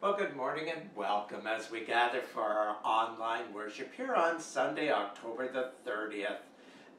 Well, good morning and welcome as we gather for our online worship here on Sunday, October the 30th.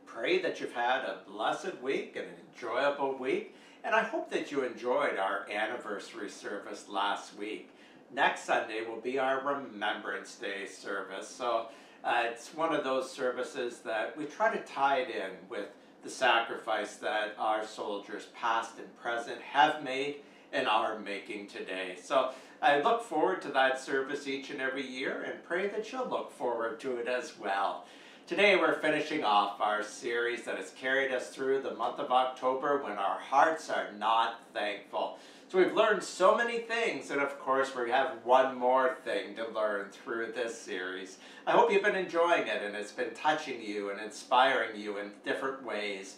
Pray that you've had a blessed week and an enjoyable week, and I hope that you enjoyed our anniversary service last week. Next Sunday will be our Remembrance Day service, so uh, it's one of those services that we try to tie it in with the sacrifice that our soldiers, past and present, have made and are making today. So I look forward to that service each and every year and pray that you'll look forward to it as well. Today we're finishing off our series that has carried us through the month of October when our hearts are not thankful. So we've learned so many things, and of course we have one more thing to learn through this series. I hope you've been enjoying it and it's been touching you and inspiring you in different ways.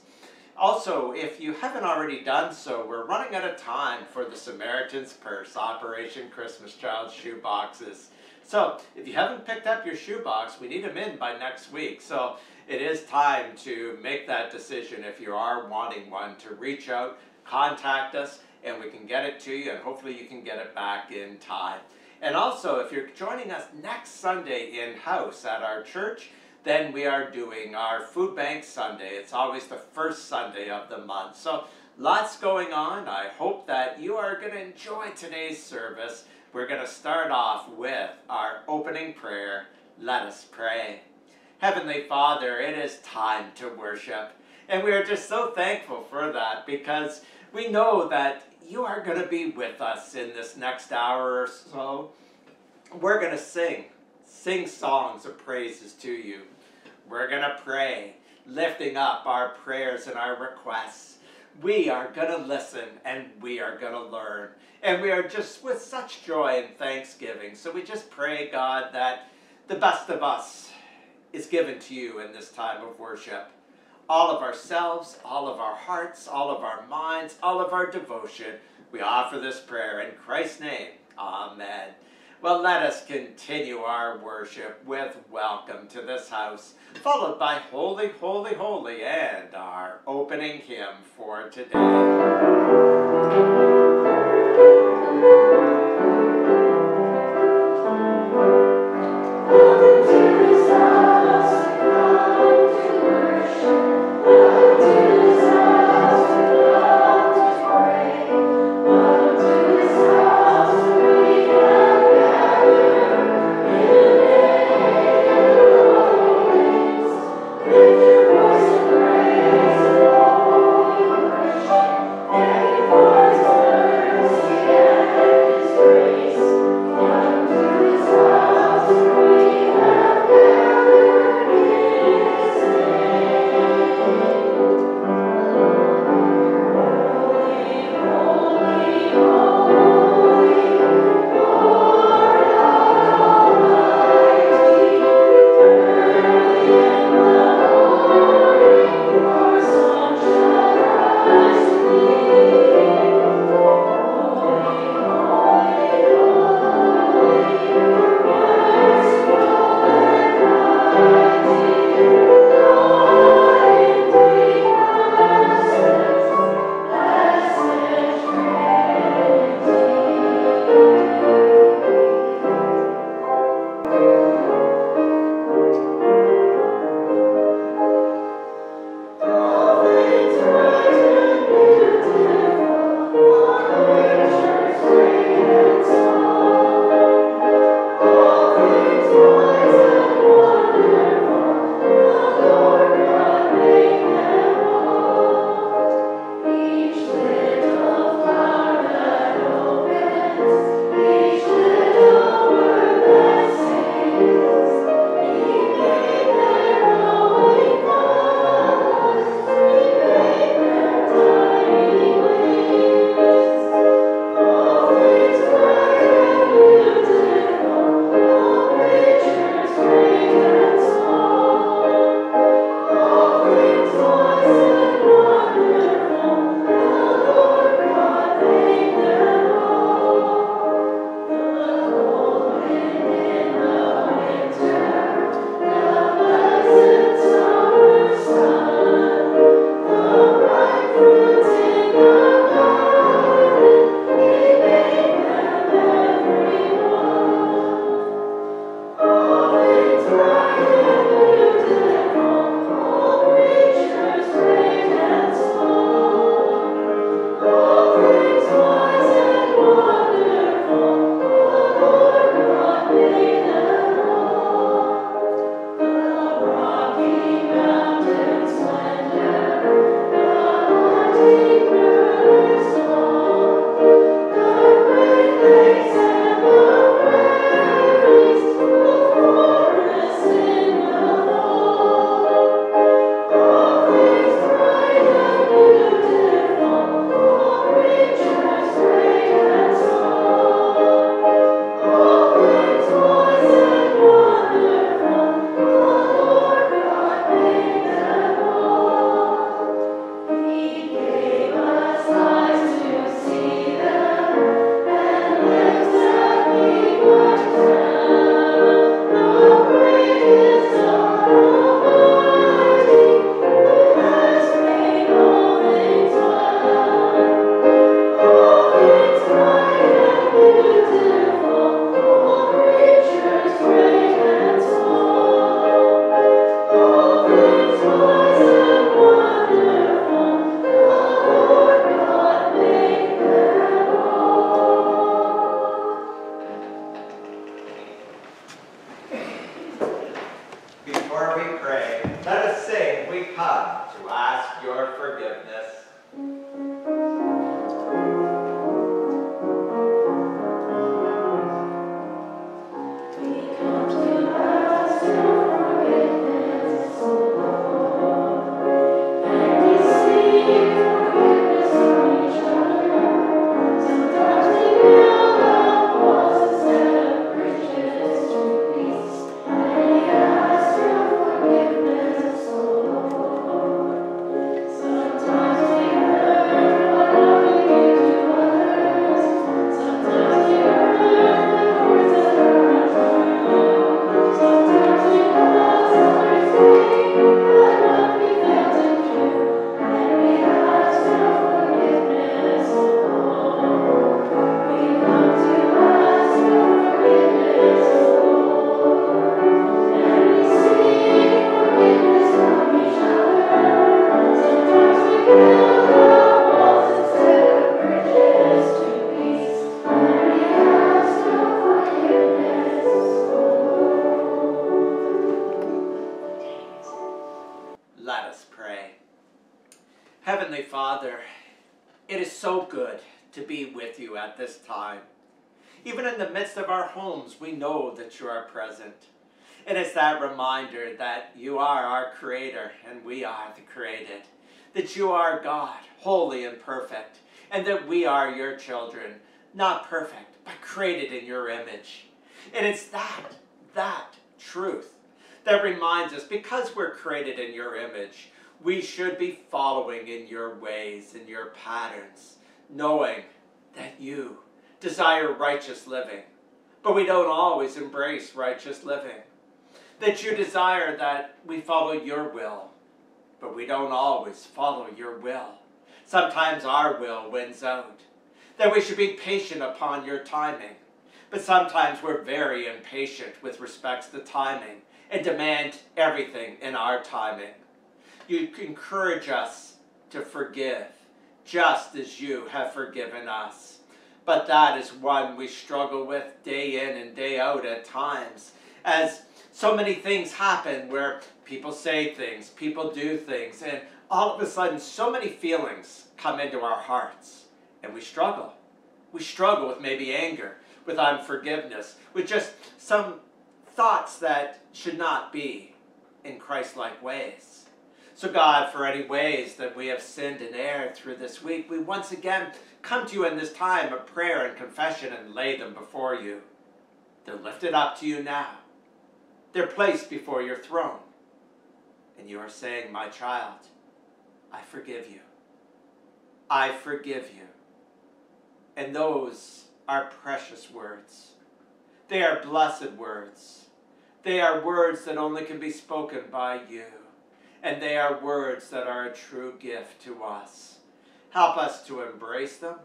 Also, if you haven't already done so, we're running out of time for the Samaritan's Purse Operation Christmas Child shoe boxes. So, if you haven't picked up your shoe box, we need them in by next week. So, it is time to make that decision if you are wanting one to reach out, contact us, and we can get it to you, and hopefully you can get it back in time. And also, if you're joining us next Sunday in house at our church, then we are doing our Food Bank Sunday. It's always the first Sunday of the month. So, lots going on. I hope that you are going to enjoy today's service. We're going to start off with our opening prayer. Let us pray. Heavenly Father, it is time to worship. And we are just so thankful for that because we know that you are going to be with us in this next hour or so. We're going to sing, sing songs of praises to you. We're going to pray, lifting up our prayers and our requests. We are going to listen and we are going to learn. And we are just with such joy and thanksgiving. So we just pray, God, that the best of us is given to you in this time of worship all of ourselves, all of our hearts, all of our minds, all of our devotion. We offer this prayer in Christ's name. Amen. Well, let us continue our worship with welcome to this house, followed by Holy, Holy, Holy, and our opening hymn for today. That reminder that you are our Creator and we are the created. That you are God, holy and perfect, and that we are your children, not perfect, but created in your image. And it's that, that truth that reminds us because we're created in your image, we should be following in your ways and your patterns, knowing that you desire righteous living, but we don't always embrace righteous living. That you desire that we follow your will, but we don't always follow your will. Sometimes our will wins out. That we should be patient upon your timing, but sometimes we're very impatient with respects to timing and demand everything in our timing. You encourage us to forgive, just as you have forgiven us. But that is one we struggle with day in and day out at times, as so many things happen where people say things, people do things, and all of a sudden so many feelings come into our hearts, and we struggle. We struggle with maybe anger, with unforgiveness, with just some thoughts that should not be in Christ-like ways. So God, for any ways that we have sinned and erred through this week, we once again come to you in this time of prayer and confession and lay them before you. They're lifted up to you now. They're placed before your throne. And you are saying, my child, I forgive you. I forgive you. And those are precious words. They are blessed words. They are words that only can be spoken by you. And they are words that are a true gift to us. Help us to embrace them.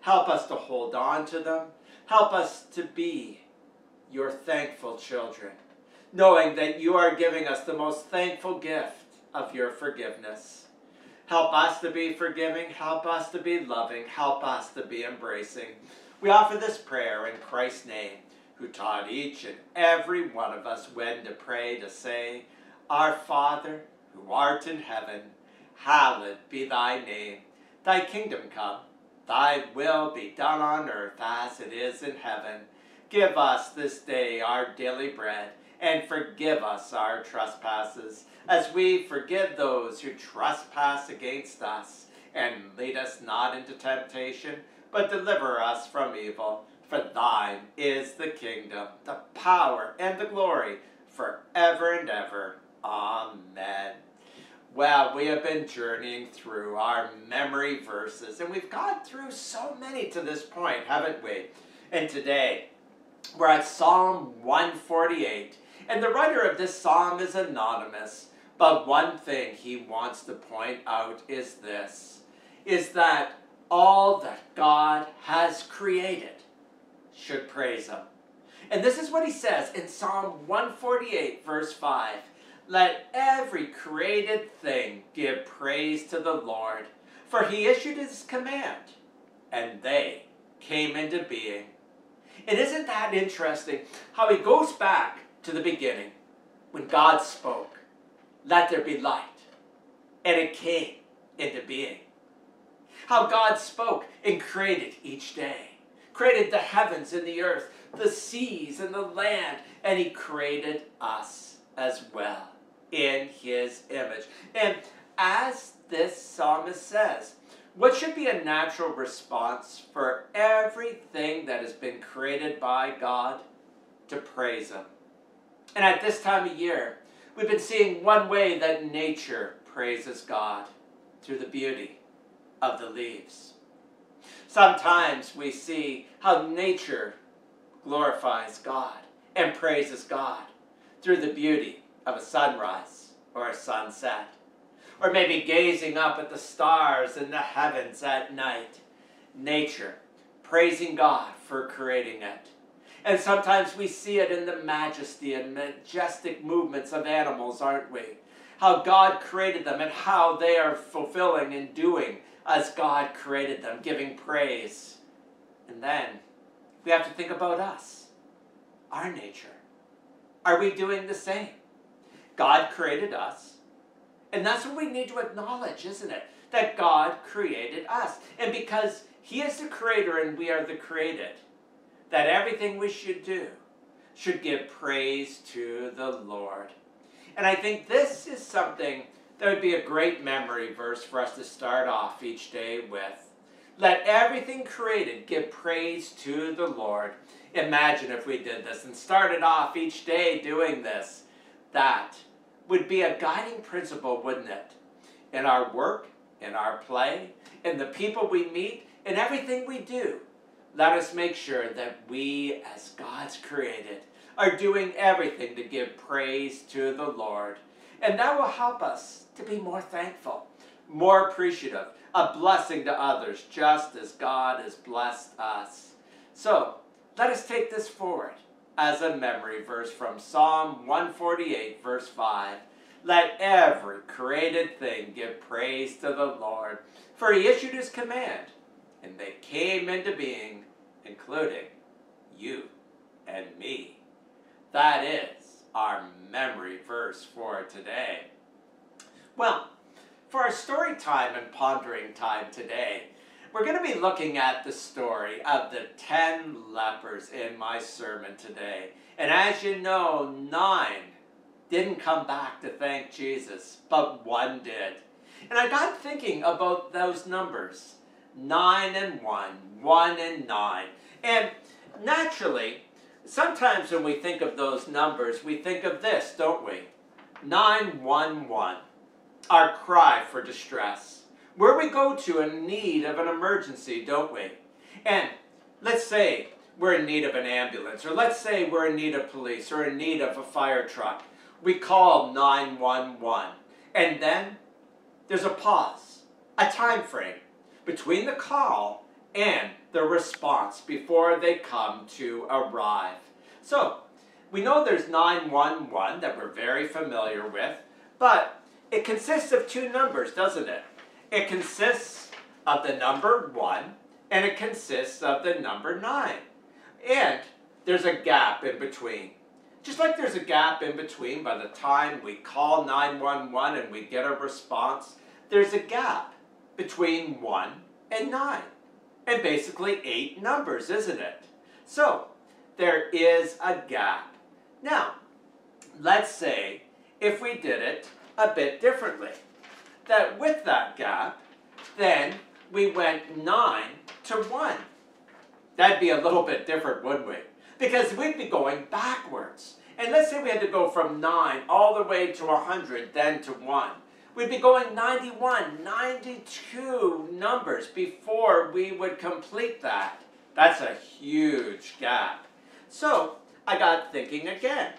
Help us to hold on to them. Help us to be your thankful children, knowing that you are giving us the most thankful gift of your forgiveness. Help us to be forgiving. Help us to be loving. Help us to be embracing. We offer this prayer in Christ's name who taught each and every one of us when to pray to say, Our Father, who art in heaven, hallowed be thy name. Thy kingdom come, thy will be done on earth as it is in heaven. Give us this day our daily bread, and forgive us our trespasses, as we forgive those who trespass against us. And lead us not into temptation, but deliver us from evil. For thine is the kingdom, the power, and the glory, forever and ever. Amen. Well, we have been journeying through our memory verses, and we've gone through so many to this point, haven't we? And today, we're at Psalm 148, and the writer of this psalm is anonymous. But one thing he wants to point out is this, is that all that God has created should praise him. And this is what he says in Psalm 148, verse 5. Let every created thing give praise to the Lord, for he issued his command, and they came into being. And isn't that interesting how he goes back to the beginning when God spoke, let there be light, and it came into being. How God spoke and created each day created the heavens and the earth, the seas and the land, and he created us as well in his image. And as this psalmist says, what should be a natural response for everything that has been created by God? To praise him. And at this time of year, we've been seeing one way that nature praises God through the beauty of the leaves. Sometimes we see how nature glorifies God and praises God through the beauty of a sunrise or a sunset. Or maybe gazing up at the stars in the heavens at night. Nature praising God for creating it. And sometimes we see it in the majesty and majestic movements of animals, aren't we? how God created them and how they are fulfilling and doing as God created them, giving praise. And then we have to think about us, our nature. Are we doing the same? God created us. And that's what we need to acknowledge, isn't it? That God created us. And because He is the creator and we are the created, that everything we should do should give praise to the Lord. And I think this is something that would be a great memory verse for us to start off each day with. Let everything created give praise to the Lord. Imagine if we did this and started off each day doing this. That would be a guiding principle, wouldn't it? In our work, in our play, in the people we meet, in everything we do. Let us make sure that we, as God's created, are doing everything to give praise to the Lord. And that will help us to be more thankful, more appreciative, a blessing to others, just as God has blessed us. So, let us take this forward as a memory verse from Psalm 148, verse 5. Let every created thing give praise to the Lord, for he issued his command, and they came into being, including you and me. That is our memory verse for today. Well, for our story time and pondering time today, we're going to be looking at the story of the ten lepers in my sermon today. And as you know, nine didn't come back to thank Jesus, but one did. And I got thinking about those numbers nine and one, one and nine. And naturally, sometimes when we think of those numbers, we think of this, don't we? 911, our cry for distress. Where we go to in need of an emergency, don't we? And let's say we're in need of an ambulance, or let's say we're in need of police, or in need of a fire truck. We call 911. And then there's a pause, a time frame between the call and the response before they come to arrive. So, we know there's 911 that we're very familiar with, but it consists of two numbers, doesn't it? It consists of the number 1 and it consists of the number 9. And there's a gap in between. Just like there's a gap in between by the time we call 911 and we get a response, there's a gap between 1 and 9 and basically eight numbers, isn't it? So, there is a gap. Now, let's say if we did it a bit differently, that with that gap, then we went 9 to 1. That'd be a little bit different, wouldn't we? Because we'd be going backwards. And let's say we had to go from 9 all the way to 100, then to 1. We'd be going 91, 92 numbers before we would complete that. That's a huge gap. So I got thinking again.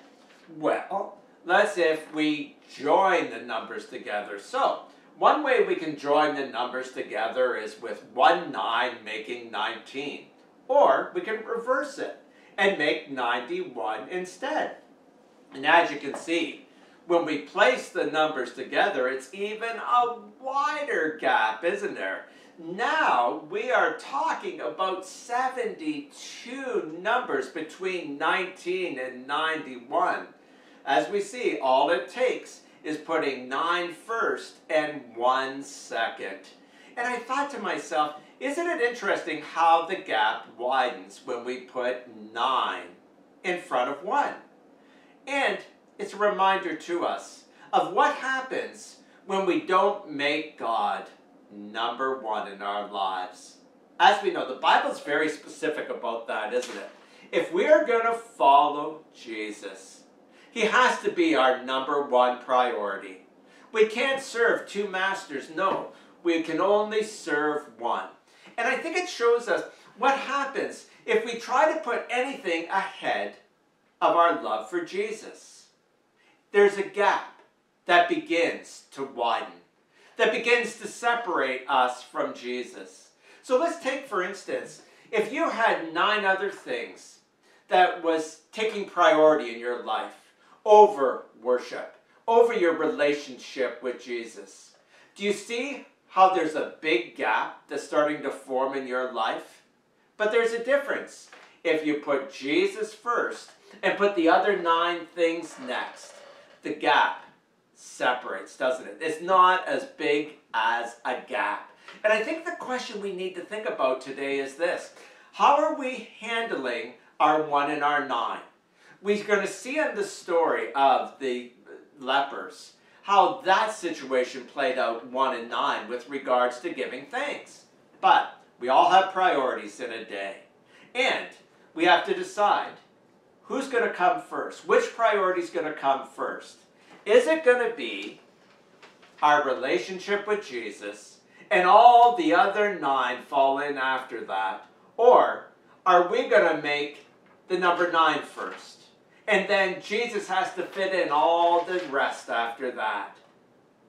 Well, let's if we join the numbers together. So one way we can join the numbers together is with 1 9 making 19. Or we can reverse it and make 91 instead. And as you can see, when we place the numbers together, it's even a wider gap, isn't there? Now we are talking about 72 numbers between 19 and 91. As we see, all it takes is putting 9 first and 1 second. And I thought to myself, isn't it interesting how the gap widens when we put 9 in front of 1? And it's a reminder to us of what happens when we don't make God number one in our lives. As we know, the Bible's very specific about that, isn't it? If we are going to follow Jesus, he has to be our number one priority. We can't serve two masters. No, we can only serve one. And I think it shows us what happens if we try to put anything ahead of our love for Jesus there's a gap that begins to widen, that begins to separate us from Jesus. So let's take, for instance, if you had nine other things that was taking priority in your life over worship, over your relationship with Jesus. Do you see how there's a big gap that's starting to form in your life? But there's a difference. If you put Jesus first and put the other nine things next, the gap separates, doesn't it? It's not as big as a gap. And I think the question we need to think about today is this How are we handling our one and our nine? We're going to see in the story of the lepers how that situation played out 1 and 9 with regards to giving thanks. But we all have priorities in a day. And we have to decide who's going to come first? Which priority is going to come first? Is it going to be our relationship with Jesus and all the other nine fall in after that? Or are we going to make the number nine first? And then Jesus has to fit in all the rest after that.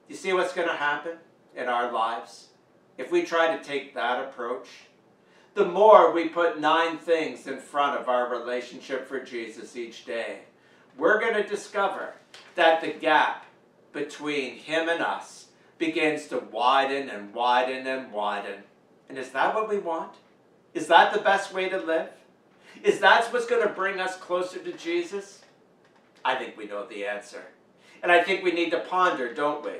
You see what's going to happen in our lives if we try to take that approach? The more we put nine things in front of our relationship for Jesus each day, we're going to discover that the gap between Him and us begins to widen and widen and widen. And is that what we want? Is that the best way to live? Is that what's going to bring us closer to Jesus? I think we know the answer. And I think we need to ponder, don't we?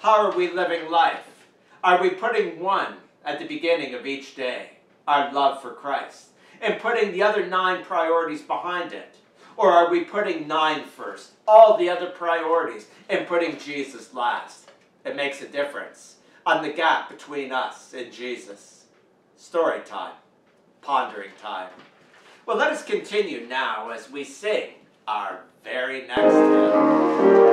How are we living life? Are we putting one at the beginning of each day, our love for Christ, and putting the other nine priorities behind it? Or are we putting nine first, all the other priorities, and putting Jesus last? It makes a difference on the gap between us and Jesus. Story time, pondering time. Well, let us continue now as we sing our very next hymn.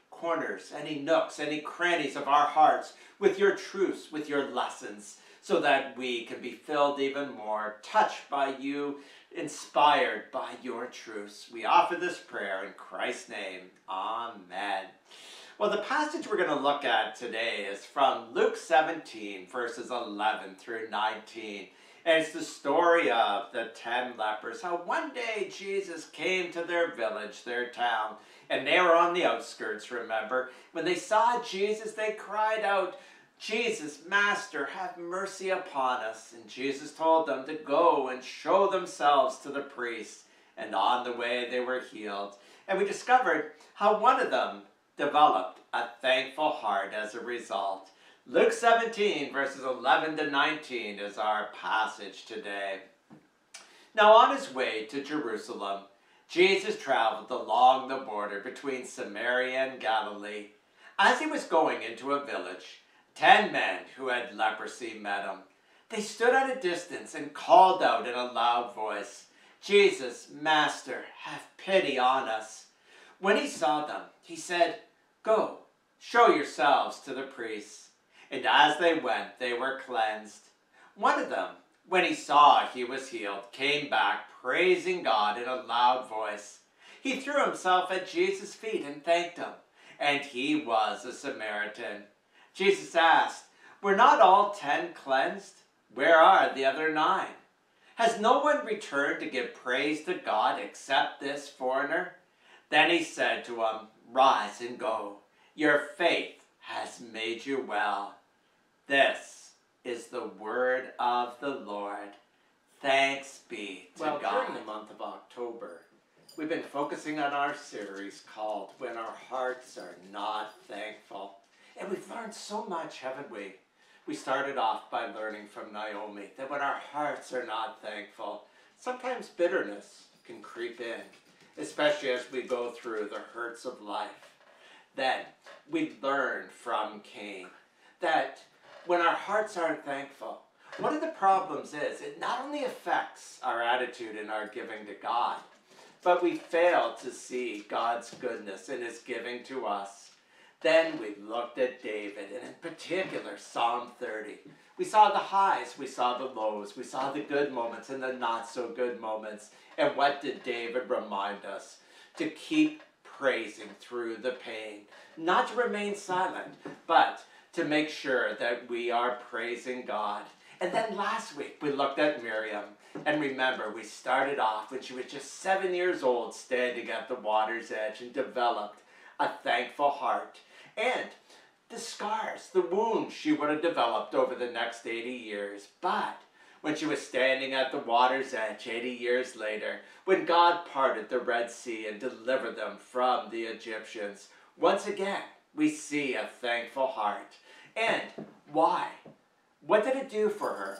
corners, any nooks, any crannies of our hearts with your truths, with your lessons, so that we can be filled even more, touched by you, inspired by your truths. We offer this prayer in Christ's name. Amen. Well, the passage we're going to look at today is from Luke 17, verses 11 through 19. And it's the story of the ten lepers. How one day Jesus came to their village, their town, and they were on the outskirts, remember? When they saw Jesus, they cried out, Jesus, Master, have mercy upon us. And Jesus told them to go and show themselves to the priests. And on the way they were healed. And we discovered how one of them developed a thankful heart as a result. Luke 17, verses 11 to 19 is our passage today. Now, on his way to Jerusalem, Jesus traveled along the border between Samaria and Galilee. As he was going into a village, ten men who had leprosy met him. They stood at a distance and called out in a loud voice, Jesus, Master, have pity on us. When he saw them, he said, Go, show yourselves to the priests. And as they went, they were cleansed. One of them, when he saw he was healed, came back praising God in a loud voice. He threw himself at Jesus' feet and thanked him, and he was a Samaritan. Jesus asked, Were not all ten cleansed? Where are the other nine? Has no one returned to give praise to God except this foreigner? Then he said to him, Rise and go. Your faith has made you well. This is the word of the Lord. Thanks be to well, God. during the month of October, we've been focusing on our series called When Our Hearts Are Not Thankful. And we've learned so much, haven't we? We started off by learning from Naomi that when our hearts are not thankful, sometimes bitterness can creep in, especially as we go through the hurts of life. Then we learned from Cain that when our hearts aren't thankful, one of the problems is it not only affects our attitude and our giving to God, but we fail to see God's goodness in his giving to us. Then we looked at David, and in particular, Psalm 30. We saw the highs, we saw the lows, we saw the good moments and the not so good moments. And what did David remind us? To keep praising through the pain, not to remain silent, but to make sure that we are praising God. And then last week we looked at Miriam. And remember, we started off when she was just seven years old, standing at the water's edge and developed a thankful heart. And the scars, the wounds she would have developed over the next 80 years. But when she was standing at the water's edge 80 years later, when God parted the Red Sea and delivered them from the Egyptians, once again we see a thankful heart. And why? What did it do for her?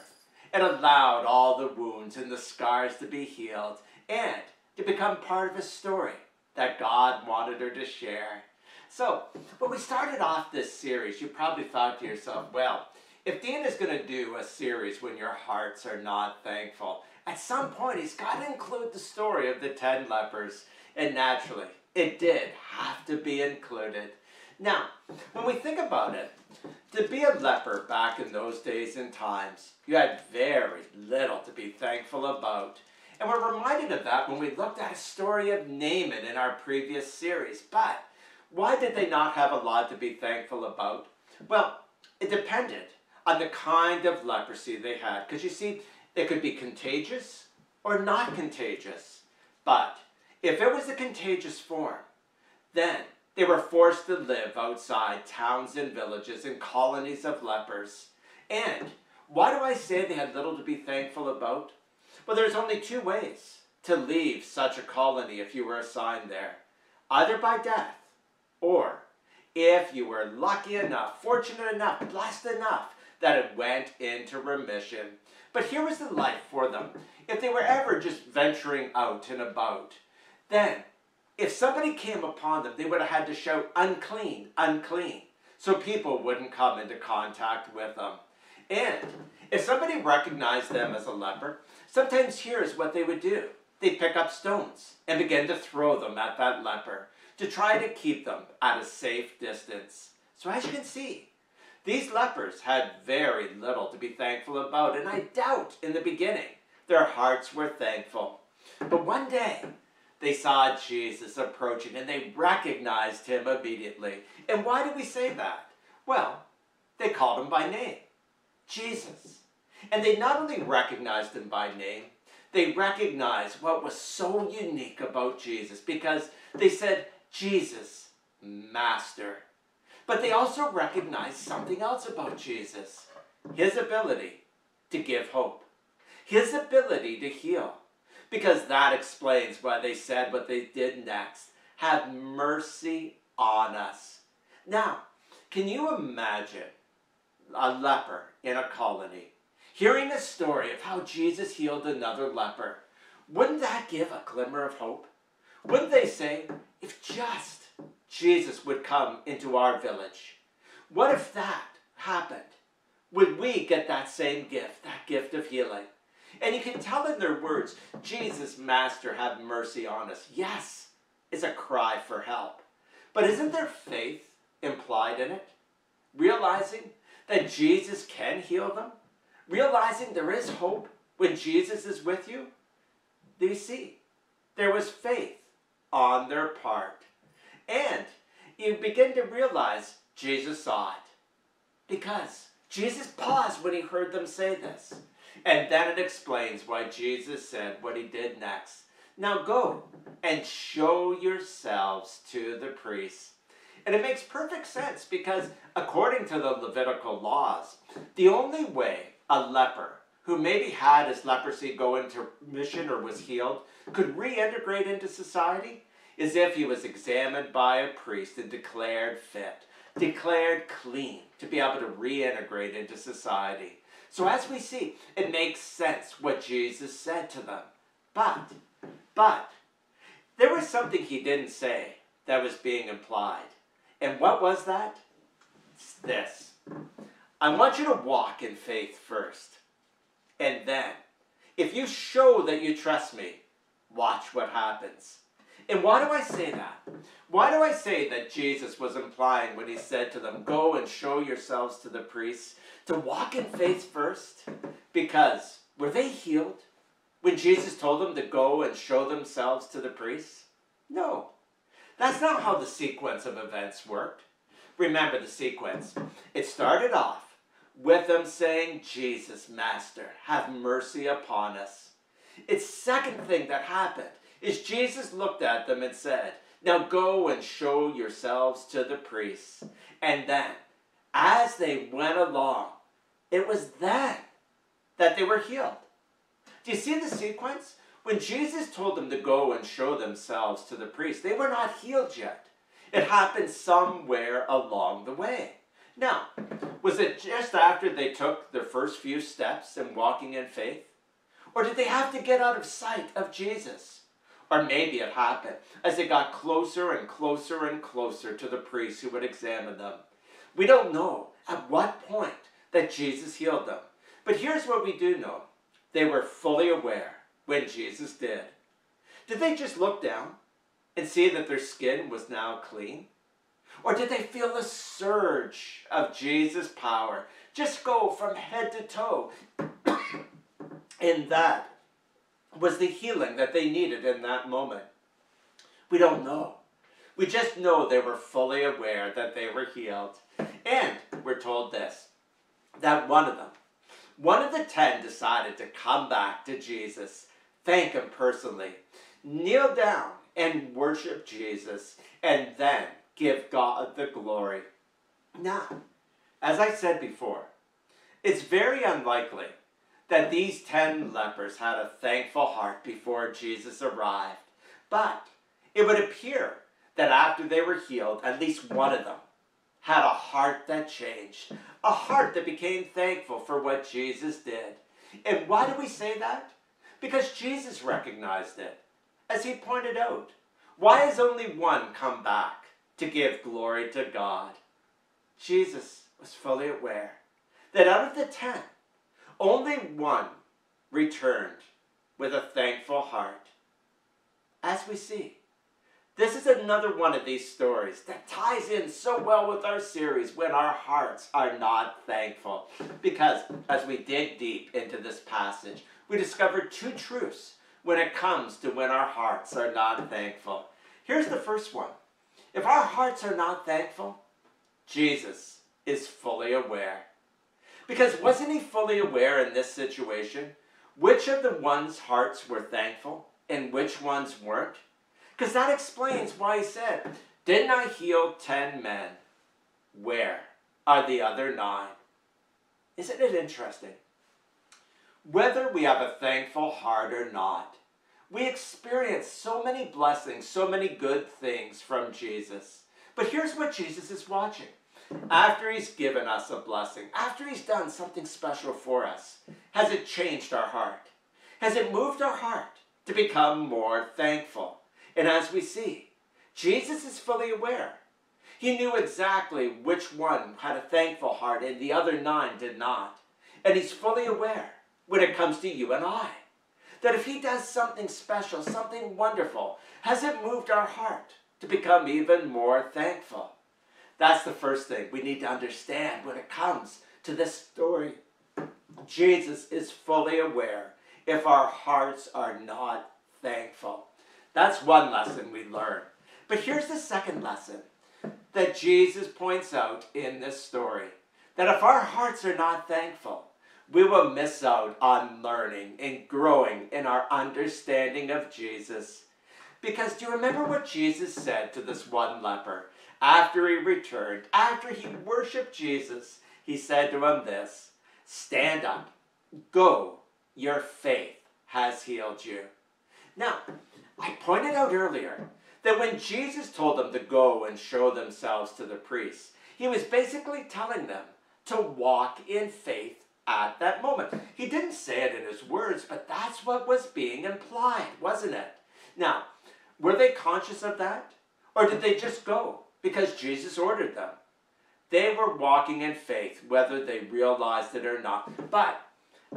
It allowed all the wounds and the scars to be healed and to become part of a story that God wanted her to share. So, when we started off this series, you probably thought to yourself, well, if Dean is going to do a series when your hearts are not thankful, at some point he's got to include the story of the ten lepers. And naturally, it did have to be included. Now, when we think about it, to be a leper back in those days and times, you had very little to be thankful about. And we're reminded of that when we looked at a story of Naaman in our previous series. But why did they not have a lot to be thankful about? Well, it depended on the kind of leprosy they had. Because you see, it could be contagious or not contagious. But if it was a contagious form, then they were forced to live outside towns and villages in colonies of lepers. And why do I say they had little to be thankful about? Well, there's only two ways to leave such a colony if you were assigned there either by death or if you were lucky enough, fortunate enough, blessed enough that it went into remission. But here was the life for them. If they were ever just venturing out and about, then if somebody came upon them, they would have had to shout, unclean, unclean, so people wouldn't come into contact with them. And if somebody recognized them as a leper, sometimes here's what they would do. They'd pick up stones and begin to throw them at that leper to try to keep them at a safe distance. So as you can see, these lepers had very little to be thankful about, and I doubt in the beginning their hearts were thankful. But one day, they saw Jesus approaching and they recognized him immediately. And why do we say that? Well, they called him by name Jesus. And they not only recognized him by name, they recognized what was so unique about Jesus because they said, Jesus, Master. But they also recognized something else about Jesus his ability to give hope, his ability to heal. Because that explains why they said what they did next have mercy on us. Now, can you imagine a leper in a colony hearing a story of how Jesus healed another leper? Wouldn't that give a glimmer of hope? Wouldn't they say, if just Jesus would come into our village, what if that happened? Would we get that same gift, that gift of healing? And you can tell in their words, Jesus, Master, have mercy on us. Yes, it's a cry for help. But isn't there faith implied in it? Realizing that Jesus can heal them? Realizing there is hope when Jesus is with you? Do you see? There was faith on their part. And you begin to realize Jesus saw it. Because Jesus paused when he heard them say this. And then it explains why Jesus said what he did next. Now go and show yourselves to the priests. And it makes perfect sense because, according to the Levitical laws, the only way a leper who maybe had his leprosy go into remission or was healed could reintegrate into society is if he was examined by a priest and declared fit, declared clean to be able to reintegrate into society. So as we see, it makes sense what Jesus said to them. But, but, there was something he didn't say that was being implied. And what was that? It's this. I want you to walk in faith first. And then, if you show that you trust me, watch what happens. And why do I say that? Why do I say that Jesus was implying when he said to them, Go and show yourselves to the priests? To walk in faith first because were they healed when Jesus told them to go and show themselves to the priests? No. That's not how the sequence of events worked. Remember the sequence. It started off with them saying, Jesus, Master, have mercy upon us. Its second thing that happened is Jesus looked at them and said, Now go and show yourselves to the priests. And then as they went along, it was then that they were healed. Do you see the sequence? When Jesus told them to go and show themselves to the priest, they were not healed yet. It happened somewhere along the way. Now, was it just after they took their first few steps in walking in faith? Or did they have to get out of sight of Jesus? Or maybe it happened as they got closer and closer and closer to the priest who would examine them. We don't know at what point that Jesus healed them. But here's what we do know they were fully aware when Jesus did. Did they just look down and see that their skin was now clean? Or did they feel the surge of Jesus' power just go from head to toe? and that was the healing that they needed in that moment. We don't know. We just know they were fully aware that they were healed. And we're told this that one of them, one of the ten decided to come back to Jesus, thank him personally, kneel down and worship Jesus, and then give God the glory. Now, as I said before, it's very unlikely that these ten lepers had a thankful heart before Jesus arrived. But it would appear that after they were healed, at least one of them had a heart that changed, a heart that became thankful for what Jesus did. And why do we say that? Because Jesus recognized it. As he pointed out, why has only one come back to give glory to God? Jesus was fully aware that out of the ten, only one returned with a thankful heart. As we see, this is another one of these stories that ties in so well with our series when our hearts are not thankful. Because as we dig deep into this passage, we discover two truths when it comes to when our hearts are not thankful. Here's the first one if our hearts are not thankful, Jesus is fully aware. Because wasn't he fully aware in this situation which of the ones' hearts were thankful and which ones weren't? Because that explains why he said, Didn't I heal ten men? where are the other nine? Isn't it interesting? Whether we have a thankful heart or not, we experience so many blessings, so many good things from Jesus. But here's what Jesus is watching. After he's given us a blessing, after he's done something special for us, has it changed our heart? Has it moved our heart to become more thankful? And as we see, Jesus is fully aware. He knew exactly which one had a thankful heart and the other nine did not. And he's fully aware when it comes to you and I that if he does something special, something wonderful, has it moved our heart to become even more thankful? That's the first thing we need to understand when it comes to this story. Jesus is fully aware if our hearts are not thankful. That's one lesson we learn. But here's the second lesson that Jesus points out in this story that if our hearts are not thankful, we will miss out on learning and growing in our understanding of Jesus. Because do you remember what Jesus said to this one leper after he returned, after he worshiped Jesus? He said to him this Stand up, go, your faith has healed you. Now, I pointed out earlier that when Jesus told them to go and show themselves to the priests, he was basically telling them to walk in faith at that moment. He didn't say it in his words, but that's what was being implied, wasn't it? Now, were they conscious of that? Or did they just go because Jesus ordered them? They were walking in faith, whether they realized it or not. But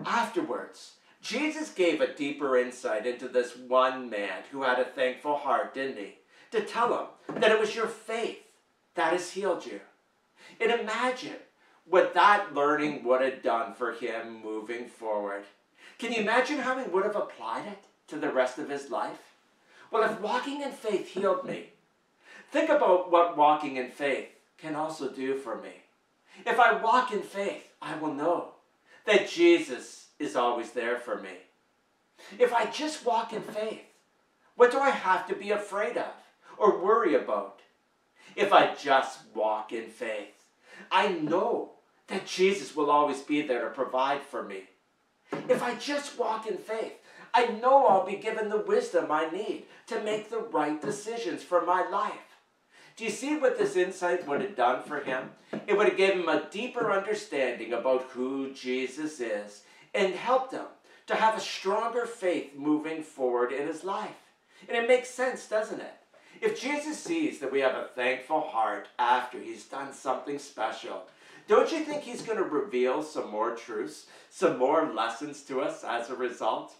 afterwards, Jesus gave a deeper insight into this one man who had a thankful heart, didn't he? To tell him that it was your faith that has healed you. And imagine what that learning would have done for him moving forward. Can you imagine how he would have applied it to the rest of his life? Well, if walking in faith healed me, think about what walking in faith can also do for me. If I walk in faith, I will know that Jesus is always there for me. If I just walk in faith, what do I have to be afraid of or worry about? If I just walk in faith, I know that Jesus will always be there to provide for me. If I just walk in faith, I know I'll be given the wisdom I need to make the right decisions for my life. Do you see what this insight would have done for him? It would have given him a deeper understanding about who Jesus is and helped him to have a stronger faith moving forward in his life. And it makes sense, doesn't it? If Jesus sees that we have a thankful heart after he's done something special, don't you think he's going to reveal some more truths, some more lessons to us as a result?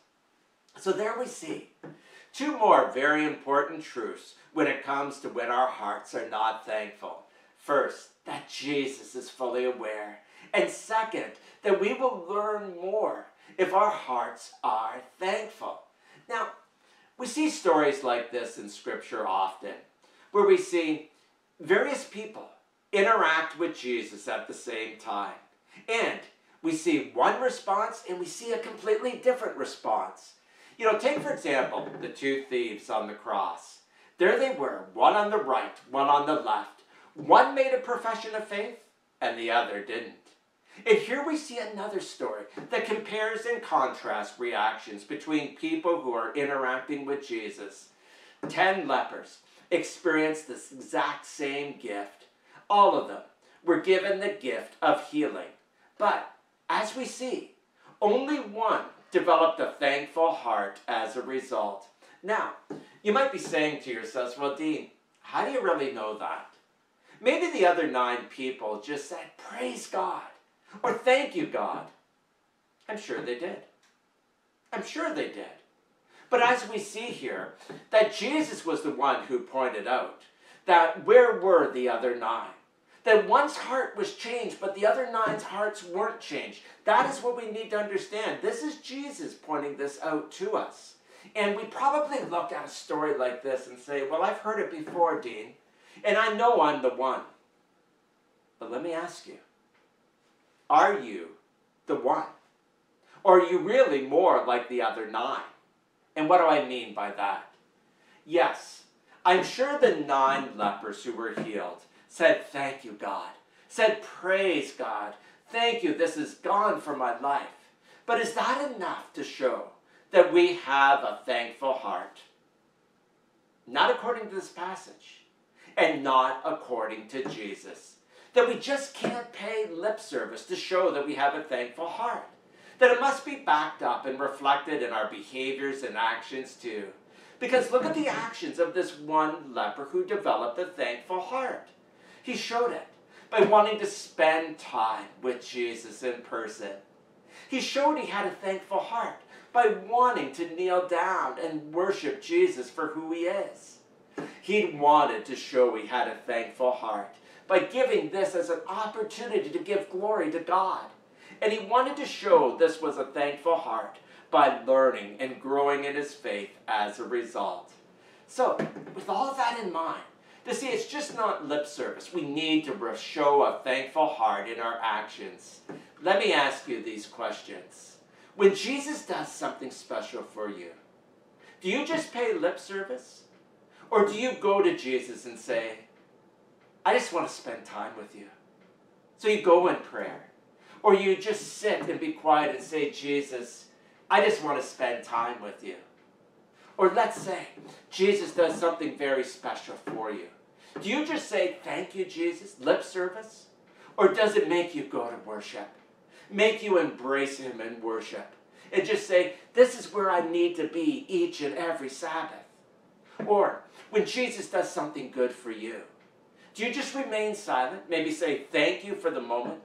So there we see two more very important truths when it comes to when our hearts are not thankful. First, that Jesus is fully aware. And second, that we will learn more if our hearts are thankful. Now, we see stories like this in Scripture often, where we see various people interact with Jesus at the same time. And we see one response and we see a completely different response. You know, take for example the two thieves on the cross. There they were, one on the right, one on the left. One made a profession of faith and the other didn't. And here we see another story that compares and contrasts reactions between people who are interacting with Jesus. Ten lepers experienced this exact same gift. All of them were given the gift of healing. But as we see, only one developed a thankful heart as a result. Now, you might be saying to yourselves, well, Dean, how do you really know that? Maybe the other nine people just said, Praise God. Or thank you, God. I'm sure they did. I'm sure they did. But as we see here, that Jesus was the one who pointed out that where were the other nine? That one's heart was changed, but the other nine's hearts weren't changed. That is what we need to understand. This is Jesus pointing this out to us. And we probably look at a story like this and say, Well, I've heard it before, Dean, and I know I'm the one. But let me ask you are you the one? Or are you really more like the other nine? And what do I mean by that? Yes, I'm sure the nine lepers who were healed said, Thank you, God. said, Praise God, thank you, this is gone from my life. But is that enough to show that we have a thankful heart? Not according to this passage, and not according to Jesus. That we just can't pay lip service to show that we have a thankful heart. That it must be backed up and reflected in our behaviors and actions too. Because look at the actions of this one leper who developed a thankful heart. He showed it by wanting to spend time with Jesus in person. He showed he had a thankful heart by wanting to kneel down and worship Jesus for who he is. He wanted to show he had a thankful heart by giving this as an opportunity to give glory to God. And he wanted to show this was a thankful heart by learning and growing in his faith as a result. So, with all that in mind, to see it's just not lip service. We need to show a thankful heart in our actions. Let me ask you these questions. When Jesus does something special for you, do you just pay lip service? Or do you go to Jesus and say, I just want to spend time with you? So you go in prayer. Or you just sit and be quiet and say, Jesus, I just want to spend time with you. Or let's say Jesus does something very special for you. Do you just say, Thank you, Jesus, lip service? Or does it make you go to worship? Make you embrace Him in worship? And just say, This is where I need to be each and every Sabbath. Or when Jesus does something good for you, do you just remain silent? Maybe say, Thank you for the moment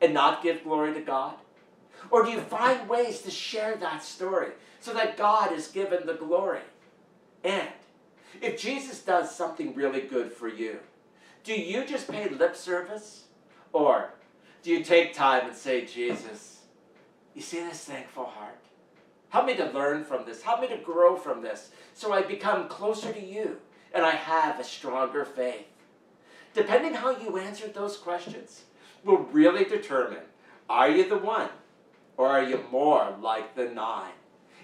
and not give glory to God? Or do you find ways to share that story so that God is given the glory? And if Jesus does something really good for you, do you just pay lip service? Or do you take time and say, Jesus, you see this thankful heart? Help me to learn from this. Help me to grow from this so I become closer to you and I have a stronger faith. Depending how you answered those questions will really determine are you the one or are you more like the nine?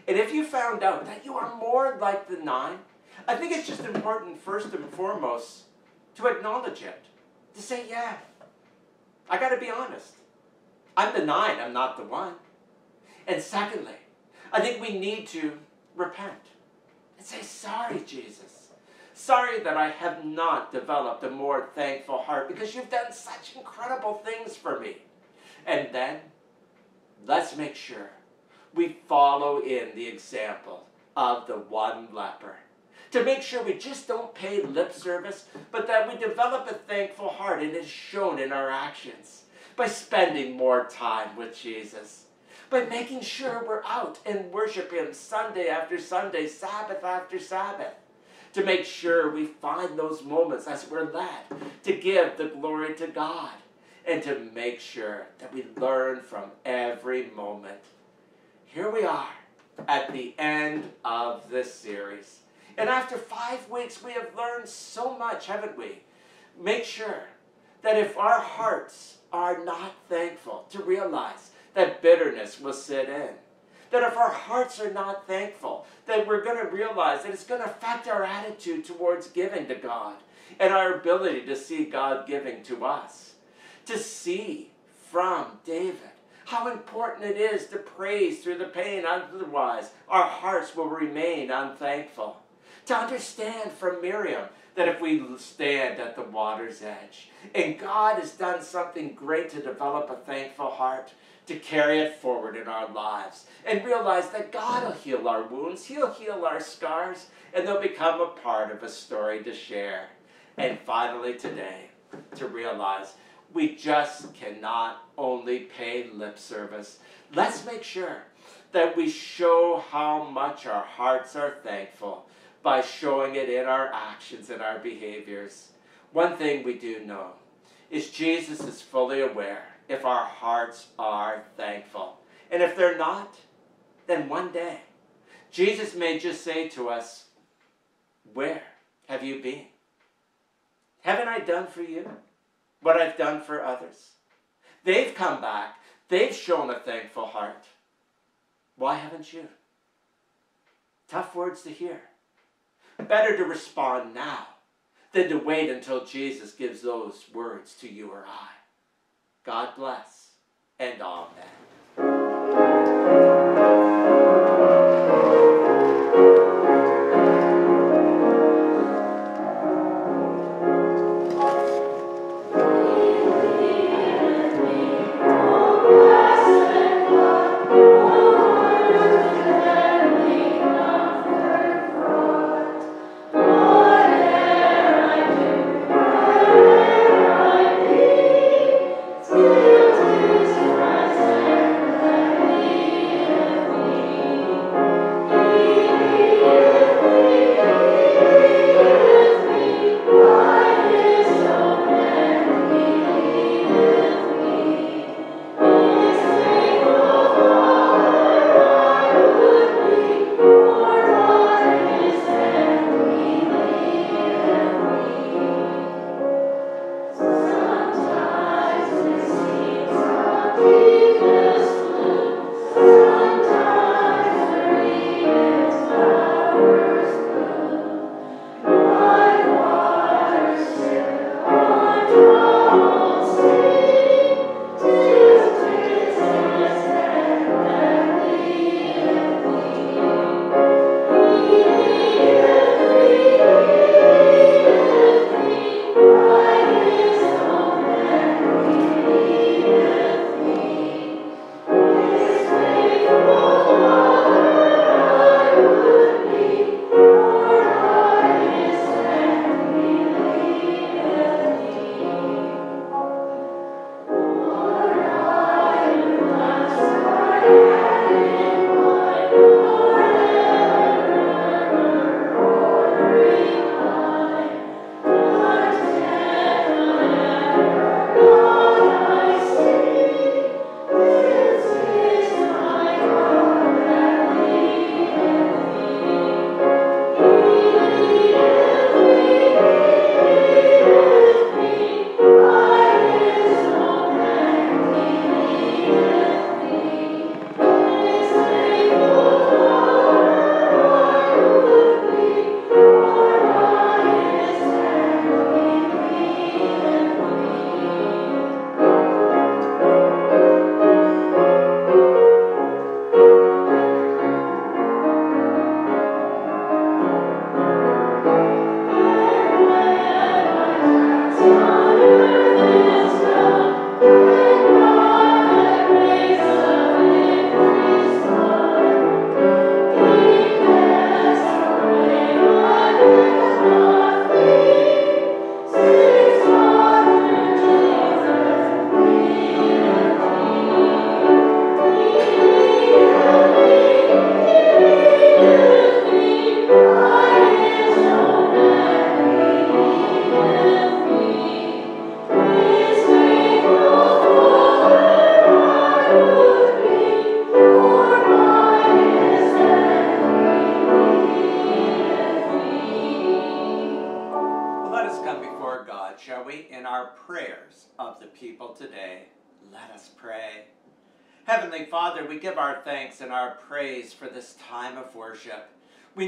And if you found out that you are more like the nine, I think it's just important, first and foremost, to acknowledge it. To say, yeah, I got to be honest. I'm the nine, I'm not the one. And secondly, I think we need to repent and say, sorry, Jesus. Sorry that I have not developed a more thankful heart because you've done such incredible things for me. And then, let's make sure we follow in the example of the one leper to make sure we just don't pay lip service, but that we develop a thankful heart and it is shown in our actions by spending more time with Jesus, by making sure we're out and worship Him Sunday after Sunday, Sabbath after Sabbath, to make sure we find those moments as we're led to give the glory to God and to make sure that we learn from every moment. Here we are at the end of this series. And after five weeks, we have learned so much, haven't we? Make sure that if our hearts are not thankful, to realize that bitterness will sit in. That if our hearts are not thankful, that we're going to realize that it's going to affect our attitude towards giving to God and our ability to see God giving to us. To see from David how important it is to praise through the pain, otherwise, our hearts will remain unthankful to understand from Miriam that if we stand at the water's edge and God has done something great to develop a thankful heart, to carry it forward in our lives and realize that God will heal our wounds, He'll heal our scars, and they'll become a part of a story to share. And finally, today, to realize we just cannot only pay lip service. Let's make sure that we show how much our hearts are thankful by showing it in our actions and our behaviors. One thing we do know is Jesus is fully aware if our hearts are thankful. And if they're not, then one day Jesus may just say to us, Where have you been? Haven't I done for you what I've done for others? They've come back, they've shown a thankful heart. Why haven't you? Tough words to hear. Better to respond now than to wait until Jesus gives those words to you or I. God bless and amen.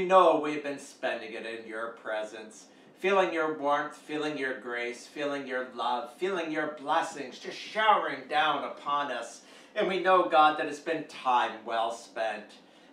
Know we've been spending it in your presence, feeling your warmth, feeling your grace, feeling your love, feeling your blessings just showering down upon us. And we know, God, that it's been time well spent.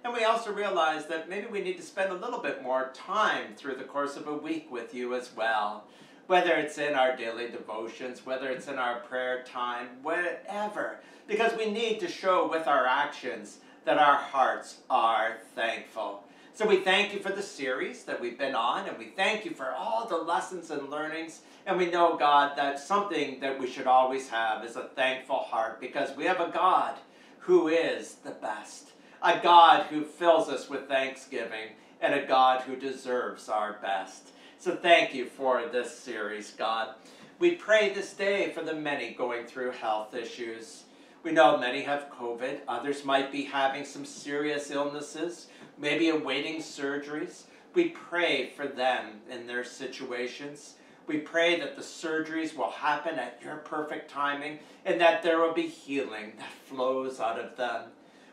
And we also realize that maybe we need to spend a little bit more time through the course of a week with you as well. Whether it's in our daily devotions, whether it's in our prayer time, whatever. Because we need to show with our actions that our hearts are thankful. So we thank you for the series that we've been on, and we thank you for all the lessons and learnings. And we know, God, that something that we should always have is a thankful heart because we have a God who is the best, a God who fills us with thanksgiving, and a God who deserves our best. So thank you for this series, God. We pray this day for the many going through health issues. We know many have COVID, others might be having some serious illnesses maybe awaiting surgeries. We pray for them in their situations. We pray that the surgeries will happen at your perfect timing and that there will be healing that flows out of them.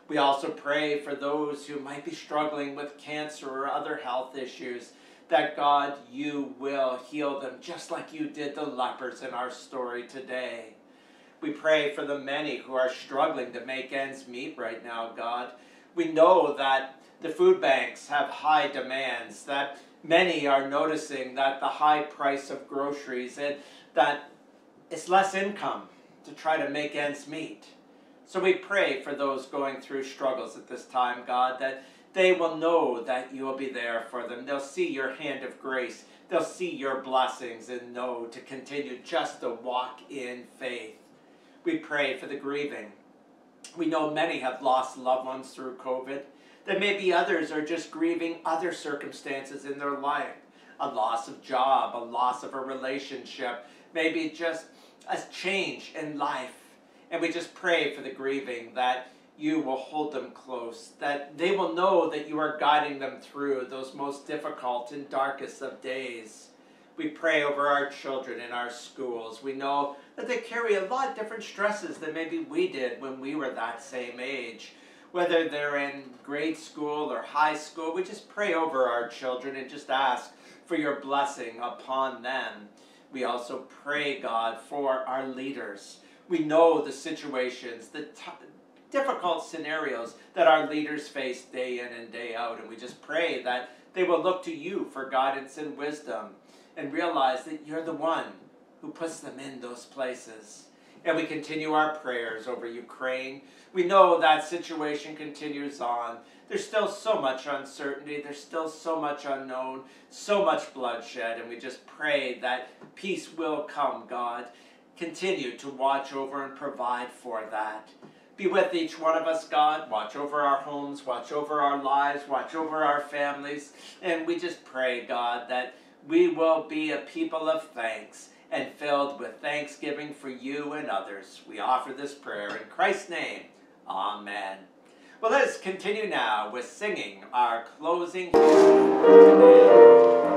We also pray for those who might be struggling with cancer or other health issues, that God, you will heal them just like you did the lepers in our story today. We pray for the many who are struggling to make ends meet right now, God. We know that the food banks have high demands, that many are noticing that the high price of groceries and that it's less income to try to make ends meet. So we pray for those going through struggles at this time, God, that they will know that you will be there for them. They'll see your hand of grace. They'll see your blessings and know to continue just to walk in faith. We pray for the grieving. We know many have lost loved ones through COVID. That maybe others are just grieving other circumstances in their life a loss of job, a loss of a relationship, maybe just a change in life. And we just pray for the grieving that you will hold them close, that they will know that you are guiding them through those most difficult and darkest of days. We pray over our children in our schools. We know that they carry a lot different stresses than maybe we did when we were that same age. Whether they're in grade school or high school, we just pray over our children and just ask for your blessing upon them. We also pray, God, for our leaders. We know the situations, the difficult scenarios that our leaders face day in and day out, and we just pray that they will look to you for guidance and wisdom and realize that you're the one who puts them in those places. And we continue our prayers over Ukraine. We know that situation continues on. There's still so much uncertainty, there's still so much unknown, so much bloodshed, and we just pray that peace will come, God. Continue to watch over and provide for that. Be with each one of us, God. Watch over our homes, watch over our lives, watch over our families. And we just pray, God, that we will be a people of thanks and filled with thanksgiving for you and others. We offer this prayer in Christ's name. Amen. Well, let us continue now with singing our closing hymn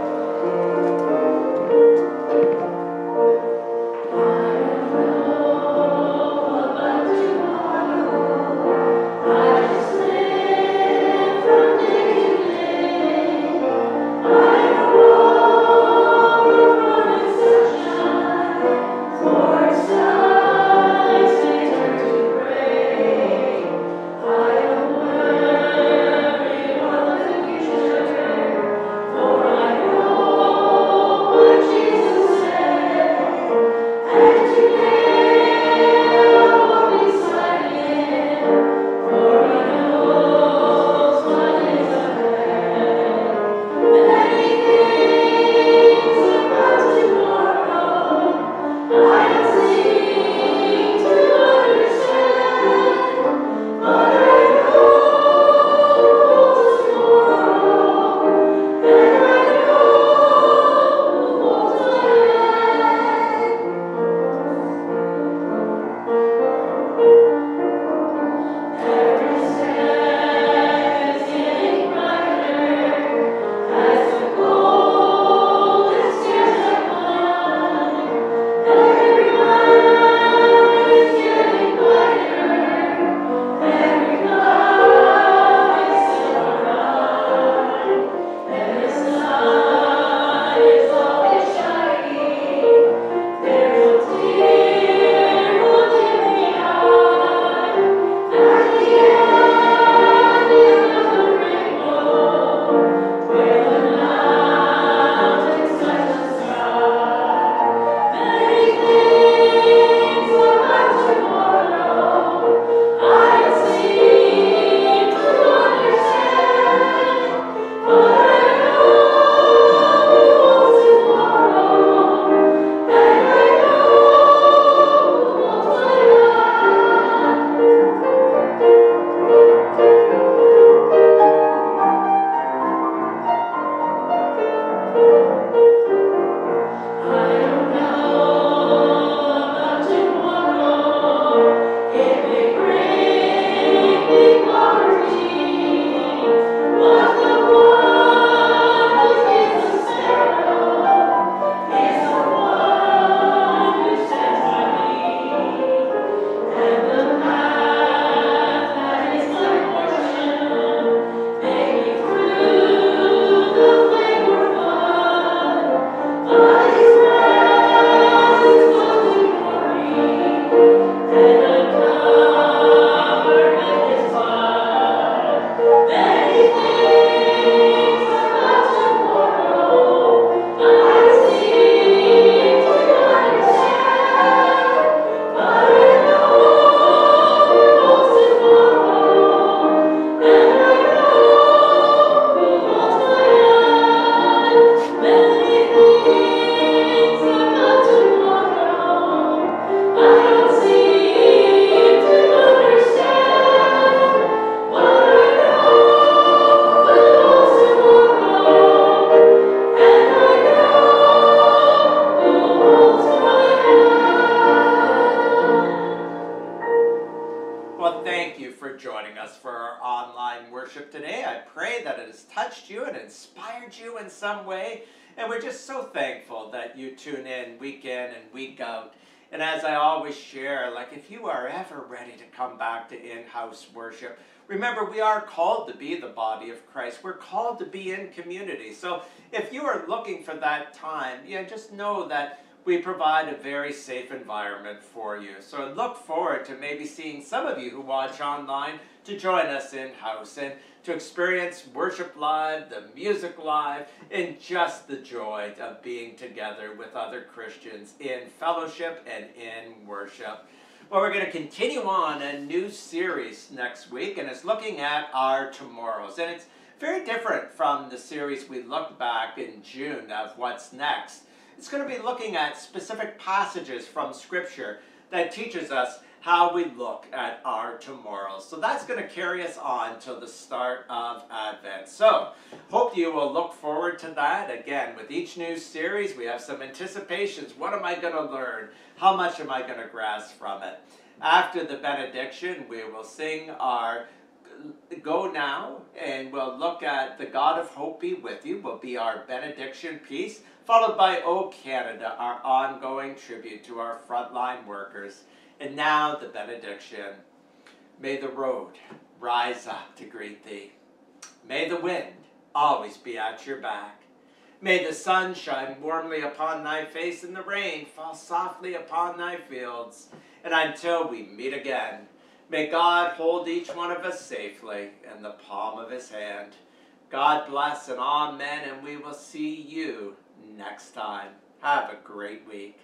to in house worship, remember we are called to be the body of Christ. We're called to be in community. So if you are looking for that time, yeah, just know that we provide a very safe environment for you. So look forward to maybe seeing some of you who watch online to join us in house and to experience worship live, the music live, and just the joy of being together with other Christians in fellowship and in worship. Well, we're going to continue on a new series next week, and it's looking at our tomorrows. And it's very different from the series we looked back in June of What's Next. It's going to be looking at specific passages from Scripture that teaches us how we look at our tomorrows. So that's going to carry us on till the start of Advent. So, hope you will look forward to that. Again, with each new series, we have some anticipations. What am I going to learn? How much am I going to grasp from it? After the benediction, we will sing our go now and we'll look at the God of Hope be with you, will be our benediction piece, followed by O Canada, our ongoing tribute to our frontline workers. And now the benediction. May the road rise up to greet thee. May the wind always be at your back. May the sun shine warmly upon thy face and the rain fall softly upon thy fields. And until we meet again, May God hold each one of us safely in the palm of his hand. God bless and amen, and we will see you next time. Have a great week.